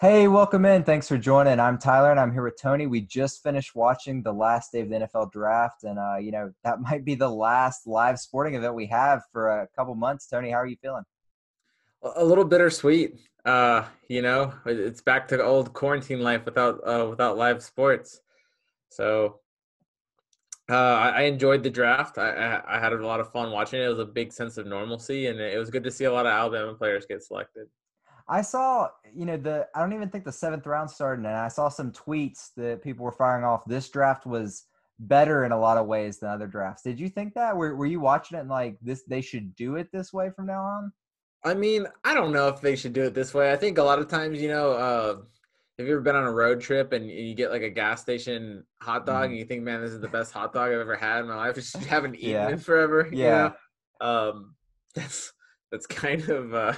Hey, welcome in. Thanks for joining. I'm Tyler, and I'm here with Tony. We just finished watching the last day of the NFL draft, and uh, you know that might be the last live sporting event we have for a couple months. Tony, how are you feeling? A little bittersweet. Uh, you know, it's back to old quarantine life without uh, without live sports. So uh, I, enjoyed the draft. I, I, I had a lot of fun watching it. It was a big sense of normalcy, and it was good to see a lot of Alabama players get selected. I saw, you know, the I don't even think the seventh round started, and I saw some tweets that people were firing off. This draft was better in a lot of ways than other drafts. Did you think that? Were Were you watching it and like this? They should do it this way from now on. I mean, I don't know if they should do it this way. I think a lot of times, you know, uh, have you ever been on a road trip and you get like a gas station hot dog mm-hmm. and you think, man, this is the best hot dog I've ever had in my life? I just haven't eaten yeah. it forever. Yeah. You know? Um, that's that's kind of uh,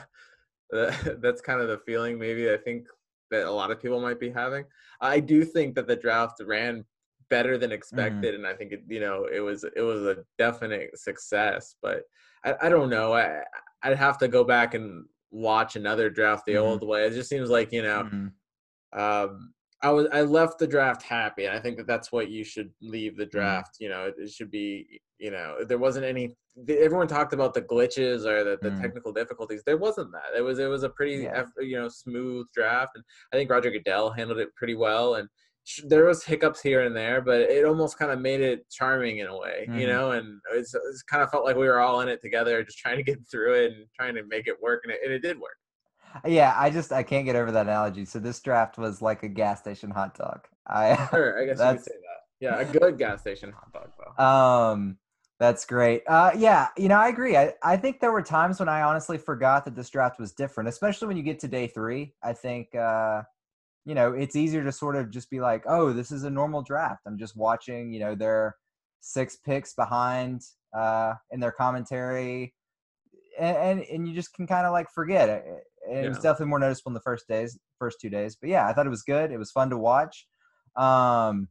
that's kind of the feeling maybe I think that a lot of people might be having. I do think that the draft ran better than mm-hmm. expected, mm-hmm. and I think it, you know it was it was a definite success. But I, I don't know. I I'd have to go back and watch another draft the mm-hmm. old way. It just seems like you know. Mm-hmm. Um, I was I left the draft happy, and I think that that's what you should leave the mm-hmm. draft. You know, it, it should be you know there wasn't any everyone talked about the glitches or the, the mm. technical difficulties. There wasn't that. It was it was a pretty yeah. you know smooth draft, and I think Roger Goodell handled it pretty well. And sh- there was hiccups here and there, but it almost kind of made it charming in a way, mm. you mm-hmm. know. And it's, it's kind of felt like we were all in it together, just trying to get through it and trying to make it work, and it, and it did work. Yeah, I just I can't get over that analogy. So this draft was like a gas station hot dog. I sure, I guess you could say that. Yeah, a good gas station hot dog though. Um that's great. Uh, yeah, you know, I agree. I, I think there were times when I honestly forgot that this draft was different, especially when you get to day three. I think, uh, you know, it's easier to sort of just be like, oh, this is a normal draft. I'm just watching, you know, they're six picks behind uh, in their commentary. And, and, and you just can kind of like forget it. It yeah. was definitely more noticeable in the first days, first two days. But yeah, I thought it was good. It was fun to watch. Um,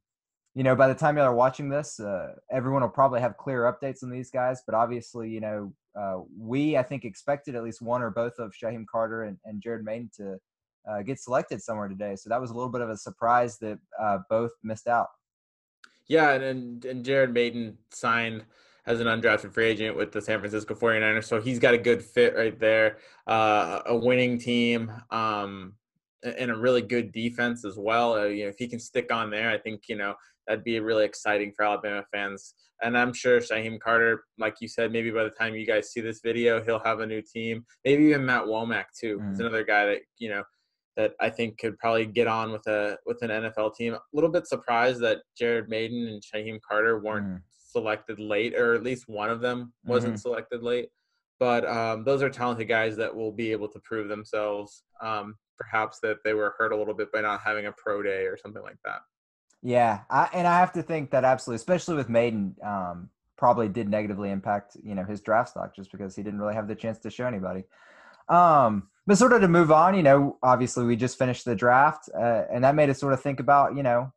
you know, by the time y'all are watching this, uh, everyone will probably have clear updates on these guys. But obviously, you know, uh, we I think expected at least one or both of Shyheim Carter and, and Jared Mayden to uh, get selected somewhere today. So that was a little bit of a surprise that uh, both missed out. Yeah, and and Jared Mayden signed as an undrafted free agent with the San Francisco 49ers. So he's got a good fit right there. Uh, a winning team. Um, and a really good defense as well. Uh, you know, if he can stick on there, I think you know that'd be really exciting for Alabama fans. And I'm sure Shyheim Carter, like you said, maybe by the time you guys see this video, he'll have a new team. Maybe even Matt Womack too. Mm. He's another guy that you know that I think could probably get on with a with an NFL team. A little bit surprised that Jared Mayden and Shyheim Carter weren't mm. selected late, or at least one of them wasn't mm-hmm. selected late. But um, those are talented guys that will be able to prove themselves. Um, perhaps that they were hurt a little bit by not having a pro day or something like that. Yeah, I, and I have to think that absolutely, especially with Mayden, um, probably did negatively impact you know his draft stock just because he didn't really have the chance to show anybody. Um, but sort of to move on, you know, obviously we just finished the draft, uh, and that made us sort of think about you know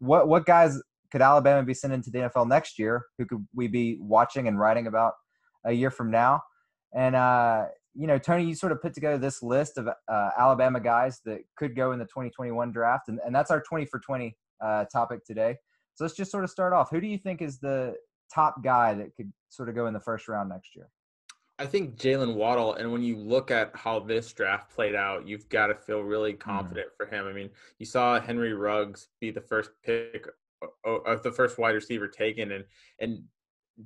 what what guys could Alabama be sending to the NFL next year? Who could we be watching and writing about a year from now? And uh, you know, Tony, you sort of put together this list of uh, Alabama guys that could go in the 2021 draft, and, and that's our 20 for 20 uh, topic today. So let's just sort of start off. Who do you think is the top guy that could sort of go in the first round next year? I think Jaylen Waddle, and when you look at how this draft played out, you've got to feel really mm-hmm. confident mm. for him. I mean, you saw Henry Ruggs be the first pick of the first wide receiver taken, and and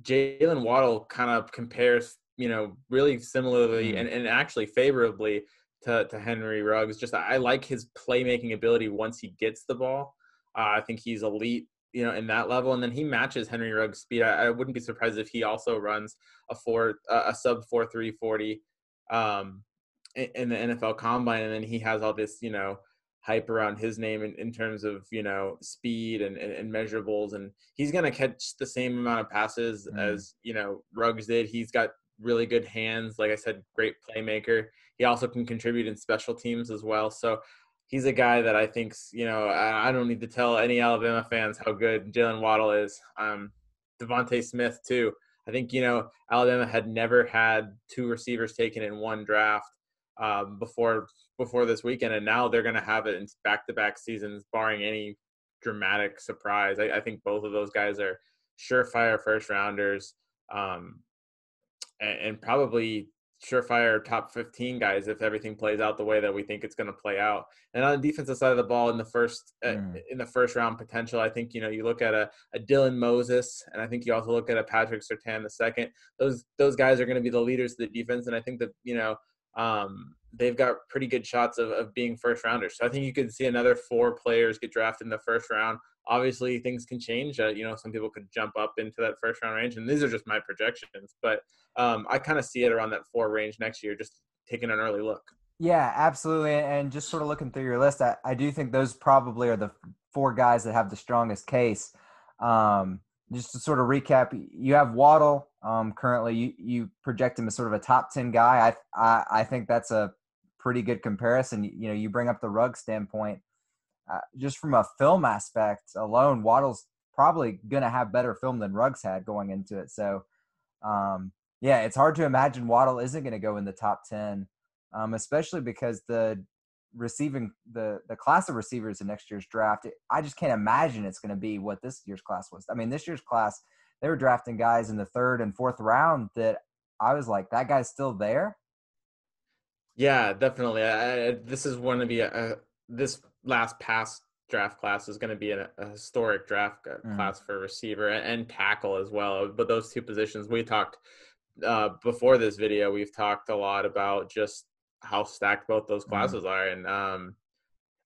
Jaylen Waddle kind of compares, you know, really similarly mm. and, and actually favorably to, to Henry Ruggs. Just I like his playmaking ability once he gets the ball. Uh, I think he's elite, you know, in that level. And then he matches Henry Ruggs' speed. I, I wouldn't be surprised if he also runs a four, uh, a sub four three forty, um, in, in the NFL Combine. And then he has all this, you know, hype around his name in, in terms of you know speed and, and, and measurables and he's going to catch the same amount of passes mm. as you know Ruggs did he's got really good hands like i said great playmaker he also can contribute in special teams as well so he's a guy that I think you know I, don't need to tell any Alabama fans how good Jaylen Waddle is. Um, DeVonta Smith too. I think you know Alabama had never had two receivers taken in one draft um, before before this weekend, and now they're going to have it in back to back seasons, barring any dramatic surprise. I, I, think both of those guys are surefire first rounders, um, and, probably surefire top 15 guys if everything plays out the way that we think it's going to play out. And on the defensive side of the ball in the first mm. uh, in the first round potential, I think you know you look at a, a Dylan Moses and I think you also look at a Patrick Surtain the second. Those those guys are going to be the leaders of the defense and I think that you know um, they've got pretty good shots of, of being first rounders. So I think you could see another four players get drafted in the first round. Obviously, things can change. Uh, you know, some people could jump up into that first round range, and these are just my projections. But um, I kind of see it around that four range next year, just taking an early look. Yeah, absolutely. And just sort of looking through your list, I, I do think those probably are the four guys that have the strongest case. Um, just to sort of recap, you have Waddle um, currently. You you project him as sort of a top ten guy. I, I I think that's a pretty good comparison. You know, you bring up the rug standpoint. Uh, just from a film aspect alone, Waddle's probably going to have better film than Ruggs had going into it. So, um, yeah, it's hard to imagine Waddle isn't going to go in the top ten, um, especially because the receiving the the class of receivers in next year's draft. I just can't imagine it's going to be what this year's class was. I mean, this year's class they were drafting guys in the third and fourth round that I was like, that guy's still there. Yeah, definitely. I, this is going to be a, a, this last past draft class is going to be a, a historic draft mm. class for receiver and, and, tackle as well. But those two positions we talked uh, before this video, we've talked a lot about just how stacked both those mm. classes are, and um,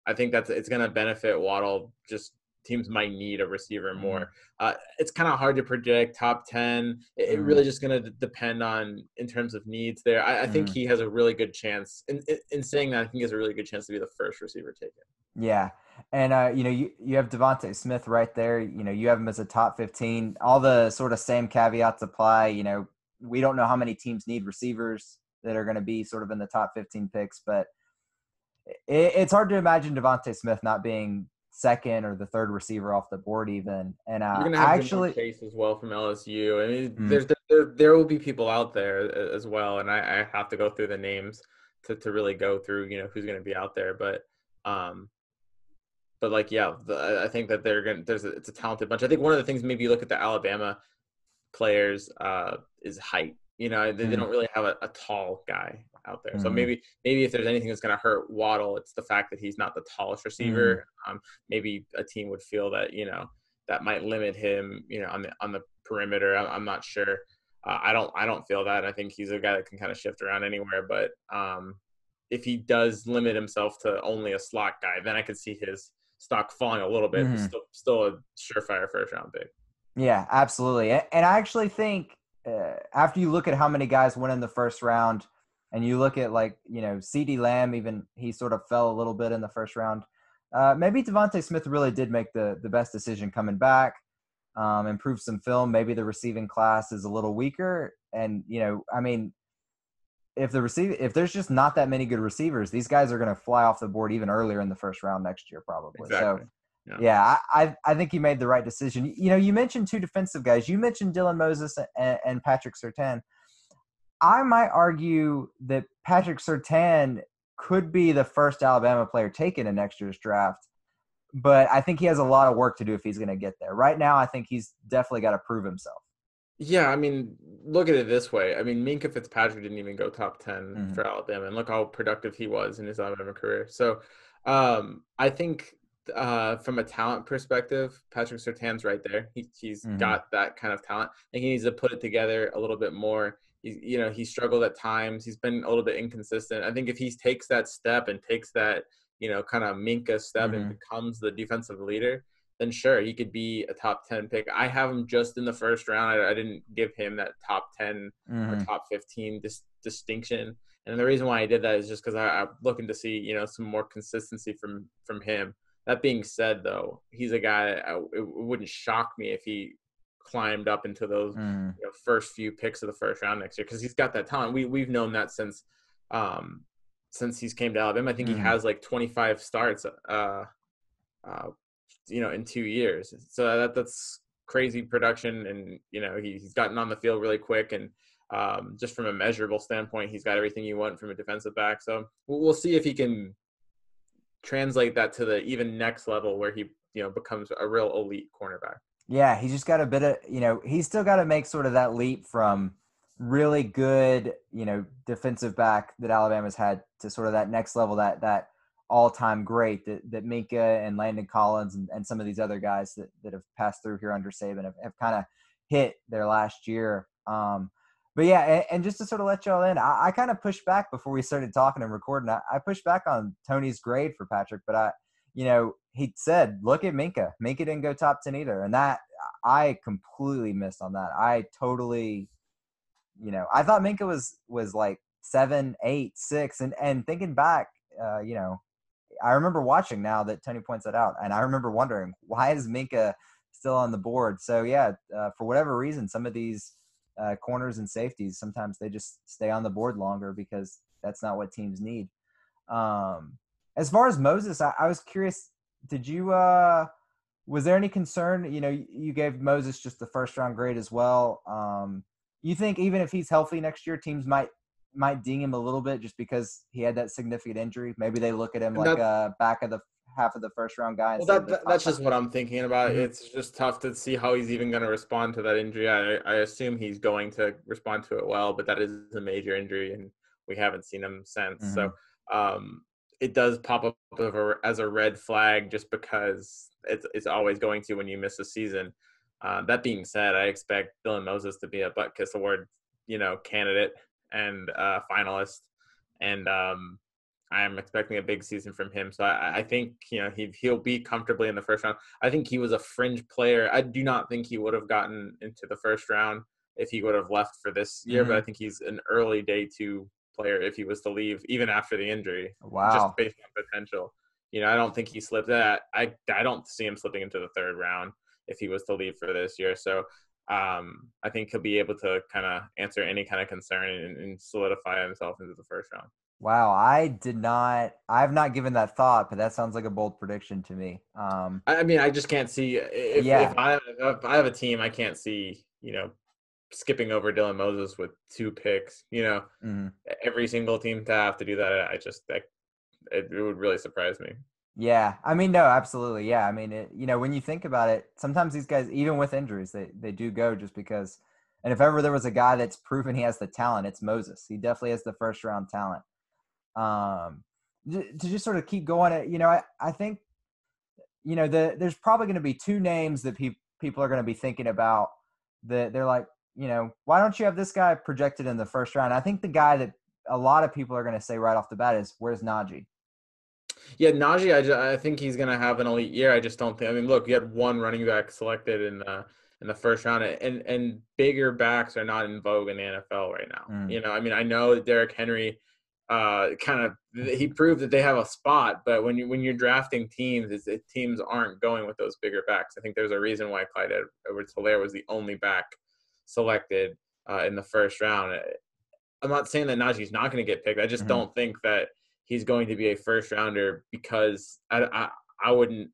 I think that's it's going to benefit Waddle just teams might need a receiver mm-hmm. more. Uh, it's kind of hard to predict top 10. It, it really mm-hmm. just going to depend on in terms of needs there. I, I think mm. he has a really good chance. In, in saying that, I think he has a really good chance to be the first receiver taken. Yeah. And, uh, you know, you, you have DeVonta Smith right there. You know, you have him as a top 15. All the sort of same caveats apply. You know, we don't know how many teams need receivers that are going to be sort of in the top 15 picks, but it, it's hard to imagine DeVonta Smith not being second or the third receiver off the board even. And uh, You're have actually Chase as well from LSU. I mean, mm-hmm. there's there, there will be people out there as well, and I, I have to go through the names to to really go through you know who's going to be out there, but um. But like, yeah, the, I think that they're going. to There's a, it's a talented bunch. I think one of the things maybe you look at the Alabama players uh, is height. You know, they, they don't really have a, a tall guy out there. Mm-hmm. So maybe maybe if there's anything that's going to hurt Waddle, it's the fact that he's not the tallest receiver. Mm-hmm. Um, maybe a team would feel that you know that might limit him, you know, on the on the perimeter. I'm, I'm not sure. Uh, I don't I don't feel that. I think he's a guy that can kind of shift around anywhere. But um, if he does limit himself to only a slot guy, then I could see his stock falling a little bit. Mm-hmm. Still, still a surefire first round pick. Yeah, absolutely. And I actually think uh, after you look at how many guys went in the first round, and you look at like you know CeeDee Lamb, even he sort of fell a little bit in the first round. Uh, maybe DeVonta Smith really did make the the best decision coming back, um, improve some film. Maybe the receiving class is a little weaker, and you know, I mean, if the receive if there's just not that many good receivers, these guys are going to fly off the board even earlier in the first round next year, probably. Exactly. So. Yeah, yeah I, I think he made the right decision. You know, you mentioned two defensive guys. You mentioned Dylan Moses and, and Patrick Surtain. I might argue that Patrick Surtain could be the first Alabama player taken in next year's draft, but I think he has a lot of work to do if he's going to get there. Right now, I think he's definitely got to prove himself. Yeah, I mean, look at it this way. I mean, Minkah Fitzpatrick didn't even go top 10 mm-hmm. for Alabama, and look how productive he was in his Alabama career. So um, I think uh, from a talent perspective, Patrick Surtain's right there. He, he's mm-hmm. got that kind of talent. I think he needs to put it together a little bit more He's, you know, he struggled at times. He's been a little bit inconsistent. I think if he takes that step and takes that, you know, kind of Minkah step mm-hmm. and becomes the defensive leader, then sure, he could be a top 10 pick. I have him just in the first round. I, I didn't give him that top 10 mm-hmm. or top 15 dis- distinction. And the reason why I did that is just because I'm looking to see, you know, some more consistency from from him. That being said, though, he's a guy. I, it wouldn't shock me if he climbed up into those mm. you know, first few picks of the first round next year because he's got that talent. We we've known that since um, since he's came to Alabama. I think mm. he has like 25 starts, uh, uh, you know, in two years. So that that's crazy production, and you know he, he's gotten on the field really quick. And Um, just from a measurable standpoint, he's got everything you want from a defensive back. So we'll, we'll see if he can translate that to the even next level where he you know becomes a real elite cornerback. Yeah, he's just got a bit of you know he's still got to make sort of that leap from really good you know defensive back that Alabama's had to sort of that next level that that all time great that that Minkah and Landon Collins and, and some of these other guys that, that have passed through here under Saban have, have kind of hit their last year. Um, but yeah, and, and, just to sort of let y'all in, I, I kind of pushed back before we started talking and recording. I, I pushed back on Tony's grade for Patrick, but I, you know, he said, look at Minkah. Minkah didn't go top 10 either. And that I completely missed on that. I totally, you know, I thought Minkah was, was like seven, eight, six. And, and thinking back, uh, you know, I remember watching now that Tony points that out. And I remember wondering, why is Minkah still on the board? So yeah, uh, for whatever reason, some of these uh, corners and safeties, sometimes they just stay on the board longer because that's not what teams need. Um, as far as Moses, I, I was curious. Did you? Uh, was there any concern? You know, you gave Moses just the first round grade as well. Um, you think even if he's healthy next year, teams might might ding him a little bit just because he had that significant injury. Maybe they look at him like a back of the half of the first round guys. Well, that, that that's just what I'm thinking about. Mm-hmm. It's just tough to see how he's even going to respond to that injury. I, I assume he's going to respond to it well, but that is a major injury, and we haven't seen him since. Mm-hmm. So um, it does pop up as a red flag just because it's, it's always going to when you miss a season. Uh, that being said, I expect Dylan Moses to be a Butkus Award, you know, candidate and uh, finalist, and um, I'm expecting a big season from him. So I, I, think you know he he'll be comfortably in the first round. I think he was a fringe player. I do not think he would have gotten into the first round if he would have left for this year. Mm-hmm. But I think he's an early day two player if he was to leave, even after the injury. Wow. Just based on potential. You know, I don't think he slipped that. I I don't see him slipping into the third round if he was to leave for this year. So um, I think he'll be able to kind of answer any kind of concern and, and solidify himself into the first round. Wow, I did not. I've not given that thought, but that sounds like a bold prediction to me. Um, I mean, I just can't see if, yeah. if, I, if I have a team, I can't see you know skipping over Dylan Moses with two picks. You know, mm-hmm. every single team to have to do that. I just that it, it would really surprise me. Yeah, I mean, no, absolutely. Yeah, I mean, it, you know, when you think about it, sometimes these guys, even with injuries, they they do go just because. And if ever there was a guy that's proven he has the talent, it's Moses. He definitely has the first round talent um, to just sort of keep going. At, you know, I, I think, you know, the, there's probably going to be two names that pe- people are going to be thinking about that they're like, you know, why don't you have this guy projected in the first round? I think the guy that a lot of people are going to say right off the bat is where's Najee? Yeah, Najee, I, just, I think he's going to have an elite year. I just don't think. I mean, look, you had one running back selected in the in the first round, and and bigger backs are not in vogue in the NFL right now. Mm. You know, I mean, I know Derrick Henry uh, kind of he proved that they have a spot. But when you when you're drafting teams, is teams aren't going with those bigger backs. I think there's a reason why Clyde Edwards-Helaire was the only back selected uh, in the first round. Uh, I'm not saying that Najee's not going to get picked. I just mm-hmm. don't think that he's going to be a first rounder because I, I, I wouldn't.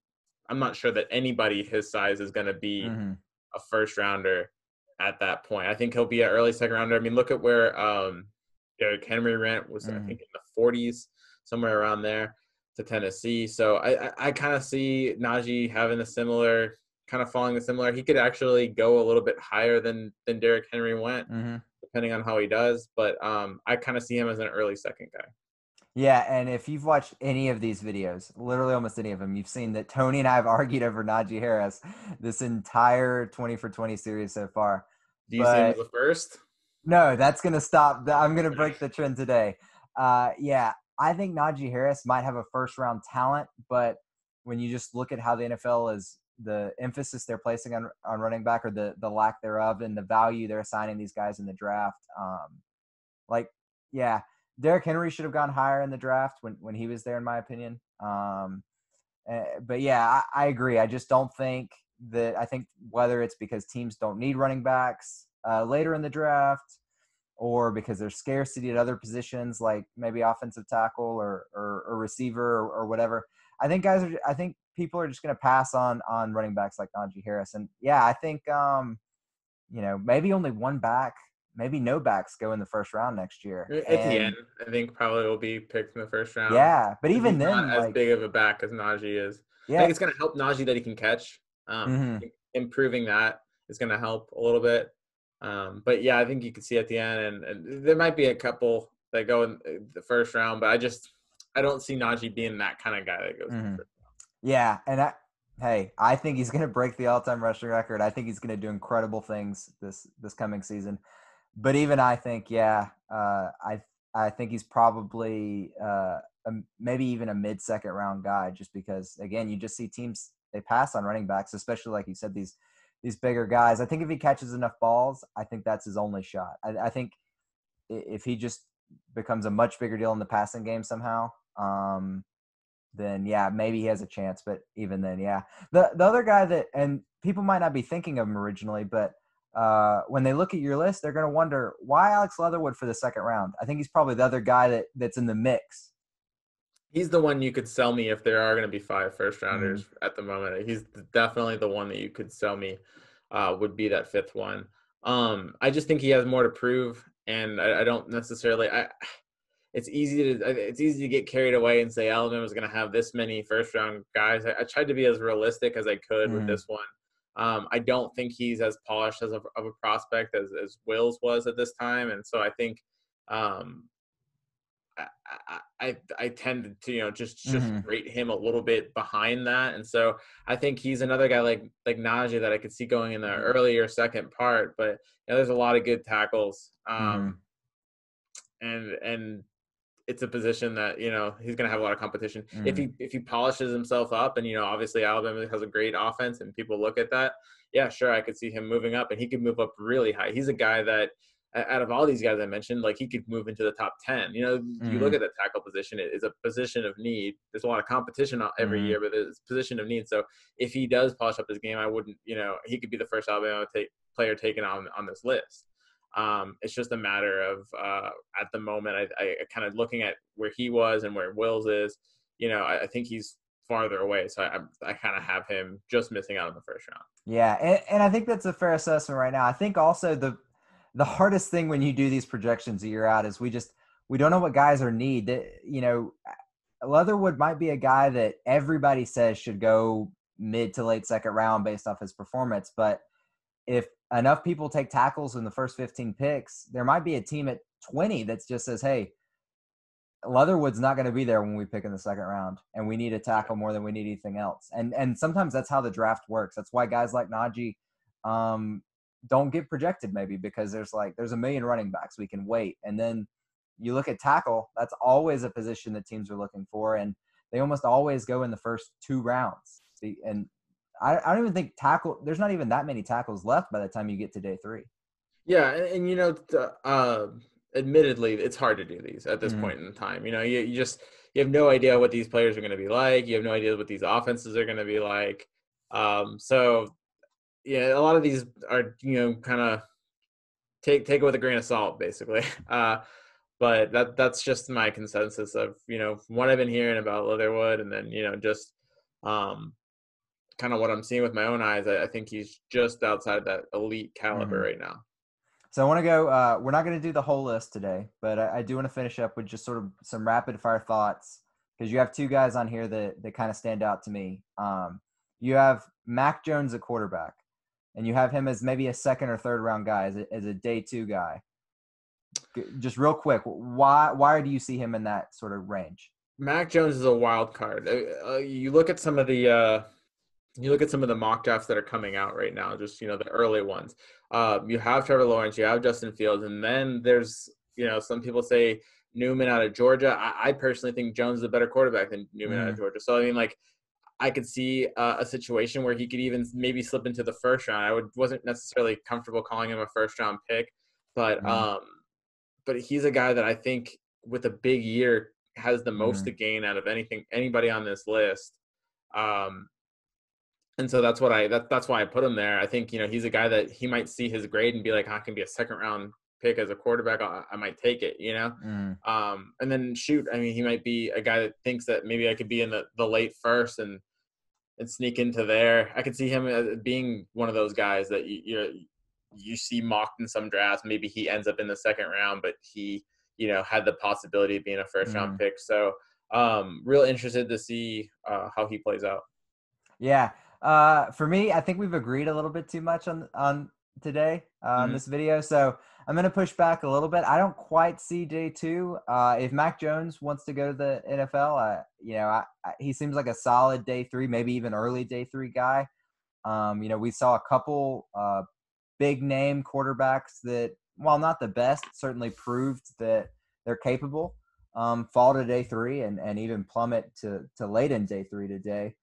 I'm not sure that anybody his size is going to be mm-hmm. a first rounder at that point. I think he'll be an early second rounder. I mean, look at where um, Derrick Henry rent was mm. I think in the 40s, somewhere around there to Tennessee. So I I, I kind of see Najee having a similar kind of falling a similar. He could actually go a little bit higher than than Derrick Henry went, mm-hmm. depending on how he does. But um, I kind of see him as an early second guy. Yeah, and if you've watched any of these videos, literally almost any of them, you've seen that Tony and I have argued over Najee Harris this entire 20 for 20 series so far. Do you but, see him as the first? No, that's gonna stop. I'm gonna break the trend today. Uh, yeah, I think Najee Harris might have a first round talent, but when you just look at how the NFL is the emphasis they're placing on on running back or the the lack thereof and the value they're assigning these guys in the draft, um, like yeah, Derrick Henry should have gone higher in the draft when when he was there, in my opinion. Um, uh, but yeah, I, I agree. I just don't think that. I think whether it's because teams don't need running backs uh, later in the draft or because there's scarcity at other positions like maybe offensive tackle or, or, or receiver or, or, whatever. I think guys are, I think people are just going to pass on, on running backs like Najee Harris. And yeah, I think, um, you know, maybe only one back maybe no backs go in the first round next year. Etienne, I think probably will be picked in the first round. Yeah, but even then, not like, as big of a back as Najee is. I think it's going to help Najee that he can catch. Um, Mhm. Improving that is going to help a little bit. Um, but yeah, I think you can see at the end, and, and there might be a couple that go in uh, the first round, but I just I don't see Najee being that kind of guy that goes. in the Mhm. first yeah, and I, hey, I think he's gonna break the all-time rushing record. I think he's gonna do incredible things this this coming season. But even I think, yeah, uh, I I think he's probably uh, a, maybe even a mid-second round guy, just because again, you just see teams they pass on running backs, especially like you said these these bigger guys. I think if he catches enough balls, I think that's his only shot. I, I think if he just becomes a much bigger deal in the passing game somehow, um, then yeah, maybe he has a chance. But even then, yeah. The the other guy that and people might not be thinking of him originally, but uh, when they look at your list, they're going to wonder why Alex Leatherwood for the second round. I think he's probably the other guy that that's in the mix. He's the one you could sell me if there are going to be five first Mm-hmm. rounders at the moment. He's definitely the one that you could sell me. Uh, would be that fifth one. Um, I just think he has more to prove, and I, I don't necessarily. I, it's easy to it's easy to get carried away and say Alabama is going to have this many first round guys. I, I tried to be as realistic as I could Mhm. with this one. Um, I don't think he's as polished as a, of a prospect as, as Wills was at this time, and so I think um, I, I, tend to you know just just Mhm. rate him a little bit behind that, and so I think he's another guy like like Najee that I could see going in the earlier second part. But you know, there's a lot of good tackles, um, and and it's a position that you know he's going to have a lot of competition. If he if he polishes himself up, and you know obviously Alabama has a great offense, and people look at that, yeah, sure, I could see him moving up, and he could move up really high. He's a guy that out of all these guys I mentioned, like he could move into the top ten. You know, you look at the tackle position; it is a position of need. There's a lot of competition every Mhm. year, but it's a position of need. So if he does polish up his game, I wouldn't, you know, he could be the first Alabama take, player taken on on this list. Um, it's just a matter of uh, at the moment, I, I kind of looking at where he was and where Wills is. You know, I, I think he's farther away, so I, I kind of have him just missing out on the first round. Yeah, and, and I think that's a fair assessment right now. I think also the the hardest thing when you do these projections a year out is we just we don't know what guys are need. That you know, Leatherwood might be a guy that everybody says should go mid to late second round based off his performance, but if enough people take tackles in the first 15 picks, there might be a team at 20 that just says, "Hey, Leatherwood's not going to be there when we pick in the second round, and we need a tackle more than we need anything else." And and sometimes that's how the draft works. That's why guys like Najee um, don't get projected, maybe because there's like there's a million running backs we can wait, and then you look at tackle. That's always a position that teams are looking for, and they almost always go in the first two rounds. And I, I don't even think tackle. There's not even that many tackles left by the time you get to day three. Yeah, and, and you know, uh, admittedly, it's hard to do these at this Mhm. point in time. You know, you, you just you have no idea what these players are going to be like. You have no idea what these offenses are going to be like. Um, so, yeah, a lot of these are you know kind of take take it with a grain of salt, basically. Uh, but that that's just my consensus of you know what I've been hearing about Leatherwood, and then you know just um, kind of what I'm seeing with my own eyes. I, I think he's just outside that elite caliber Mhm. right now. So I want to go. Uh, we're not going to do the whole list today, but I, I do want to finish up with just sort of some rapid fire thoughts because you have two guys on here that that kind of stand out to me. Um, you have Mac Jones at quarterback, and you have him as maybe a second or third round guy, as a, as a day two guy. Just real quick, why why do you see him in that sort of range? Mac Jones is a wild card. Uh, uh, you look at some of the uh, you look at some of the mock drafts that are coming out right now, just you know the early ones. Uh, you have Trevor Lawrence, you have Justin Fields, and then there's you know some people say Newman out of Georgia. I, I personally think Jones is a better quarterback than Newman out of Georgia. So I mean, like I could see uh, a situation where he could even maybe slip into the first round. I would wasn't necessarily comfortable calling him a first round pick, but Mhm. um, but he's a guy that I think with a big year has the most Mhm. to gain out of anything anybody on this list. Um, and so that's what I that, that's why I put him there. I think you know he's a guy that he might see his grade and be like, I can be a second round pick as a quarterback. I, I might take it, you know. Mm, Um, and then shoot, I mean, he might be a guy that thinks that maybe I could be in the, the late first and and sneak into there. I could see him as being one of those guys that you you you see mocked in some drafts. Maybe he ends up in the second round, but he you know had the possibility of being a first round mm. pick. So um, real interested to see uh, how he plays out. Yeah, uh, for me, I think we've agreed a little bit too much on on today uh, mm-hmm. on this video. So I'm going to push back a little bit. I don't quite see day two. Uh, if Mac Jones wants to go to the NFL, uh, you know, I, I, he seems like a solid day three, maybe even early day three guy. Um, you know, we saw a couple uh, big name quarterbacks that, while not the best, certainly proved that they're capable. Um, fall to day three and, and even plummet to, to late in day three today.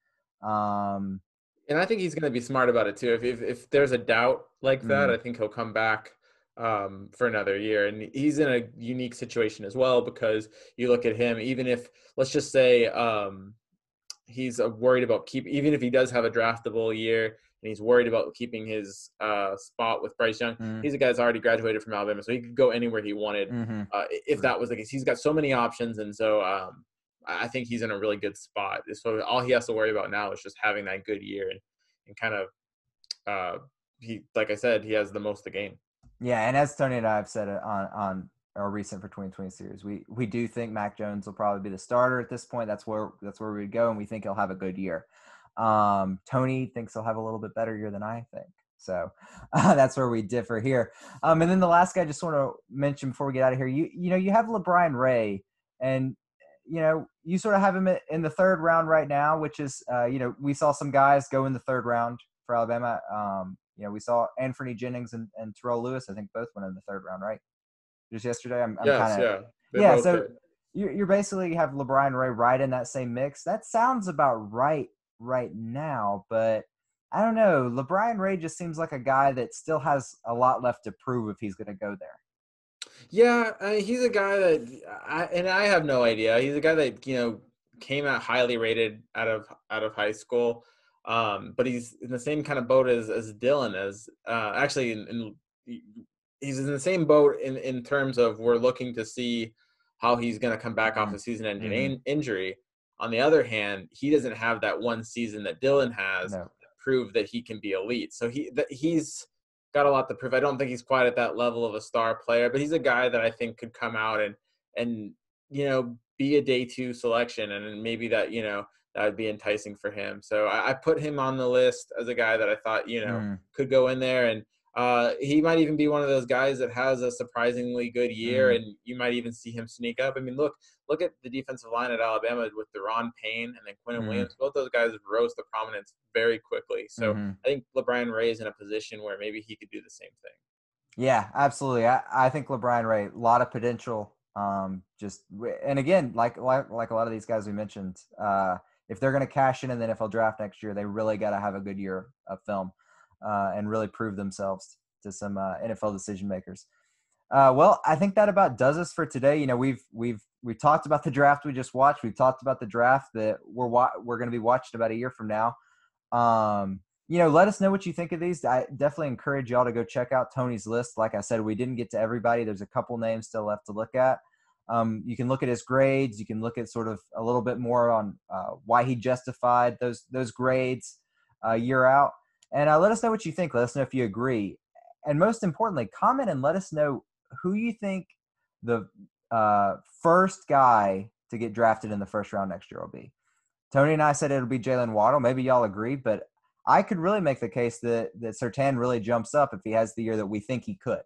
Um, and I think he's going to be smart about it too. If, if, if there's a doubt like that, mm-hmm. I think he'll come back um, for another year. And he's in a unique situation as well because you look at him, even if, let's just say, um, he's uh, worried about keep, even if he does have a draftable year and he's worried about keeping his uh, spot with Bryce Young, mm-hmm. he's a guy that's already graduated from Alabama, so he could go anywhere he wanted mm-hmm. uh, if that was the case. He's got so many options, and so um, I think he's in a really good spot. So all he has to worry about now is just having that good year and, and kind of, uh, he like I said, he has the most to gain. Yeah, and as Tony and I have said on on our recent for 2020 series, we we do think Mac Jones will probably be the starter at this point. That's where that's where we go, and we think he'll have a good year. Um, Tony thinks he'll have a little bit better year than I think. So uh, that's where we differ here. Um, and then the last guy I just want to mention before we get out of here, you you know you have LaBryan Ray, and you know you sort of have him in the third round right now, which is uh, you know we saw some guys go in the third round for Alabama. Um, you know, we saw Anfernee Jennings and, and Terrell Lewis, I think both went in the third round, right? Just yesterday. I'm, I'm yes, kind of yeah. yeah, so you you basically have LaBryan Ray right in that same mix. That sounds about right right now, but I don't know. LaBryan Ray just seems like a guy that still has a lot left to prove if he's going to go there. Yeah, I mean, he's a guy that, I, and I have no idea. He's a guy that you know came out highly rated out of out of high school. Um, but he's in the same kind of boat as as Dylan as uh, actually in, in, he's in the same boat in in terms of we're looking to see how he's going to come back off mm-hmm. a season-ending mm-hmm. injury. On the other hand, he doesn't have that one season that Dylan has no. prove that he can be elite. So he that he's got a lot to prove. I don't think he's quite at that level of a star player, but he's a guy that I think could come out and and you know be a day two selection, and maybe that you know that would be enticing for him. So I, I, put him on the list as a guy that I thought you know mm. could go in there, and uh, he might even be one of those guys that has a surprisingly good year, mm. and you might even see him sneak up. I mean, look look at the defensive line at Alabama with Da'Ron Payne and then Quinnen mm. Williams. Both those guys rose to prominence very quickly. So mm-hmm. I think LaBryan Ray is in a position where maybe he could do the same thing. Yeah, absolutely. I, I think LaBryan Ray, a lot of potential. Um, just and again, like like like a lot of these guys we mentioned, uh, if they're going to cash in in the NFL draft next year, they really got to have a good year of film uh, and really prove themselves to some uh, NFL decision makers. Uh, well, I think that about does us for today. You know, we've we've we've talked about the draft we just watched. We've talked about the draft that we're wa- we're going to be watching about a year from now. Um, you know, let us know what you think of these. I definitely encourage y'all to go check out Tony's list. Like I said, we didn't get to everybody. There's a couple names still left to look at. Um, you can look at his grades. You can look at sort of a little bit more on uh, why he justified those those grades uh, year out. And uh, let us know what you think. Let us know if you agree. And most importantly, comment and let us know who you think the uh, first guy to get drafted in the first round next year will be. Tony and I said it'll be Jaylen Waddle. Maybe y'all agree, but I could really make the case that that Surtain really jumps up if he has the year that we think he could.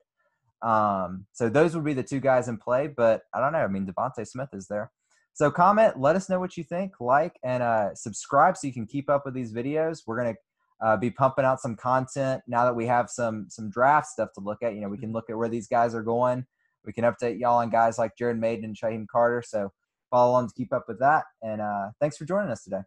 Um, so those would be the two guys in play, but I don't know. I mean, DeVonta Smith is there. So comment, let us know what you think, like, and uh, subscribe so you can keep up with these videos. We're gonna uh, be pumping out some content now that we have some some draft stuff to look at. You know, we can look at where these guys are going. We can update y'all on guys like Jared Mayden and Shyheim Carter. So follow along to keep up with that. And uh, thanks for joining us today.